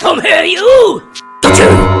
Come here, you! Don't you!